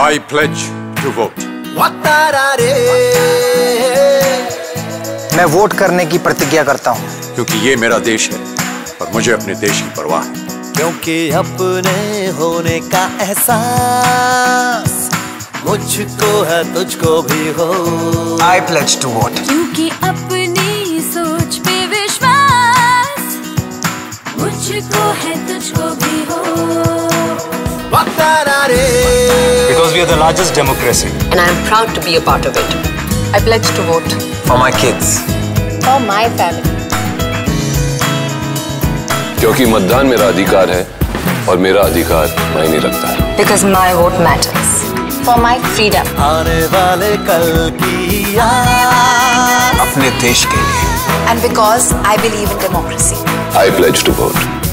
I pledge to vote. मैं vote करने की प्रतिज्ञा करता हूँ। क्योंकि ये मेरा देश है और मुझे अपने देश की परवाह है। क्योंकि अपने होने का एहसास मुझको है तुझको भी हो। आई प्लेज टू वोट क्योंकि अपनी सोच पे विश्वास मुझको है तुझको we are the largest democracy. and I am proud to be a part of it. I pledge to vote For my kids. for my family. क्योंकि मतदान मेरा अधिकार है और मेरा अधिकार मायने रखता है Because my vote matters. For my freedom. आने वाले कल की अपने देश के लिए And because I believe in democracy. I pledge to vote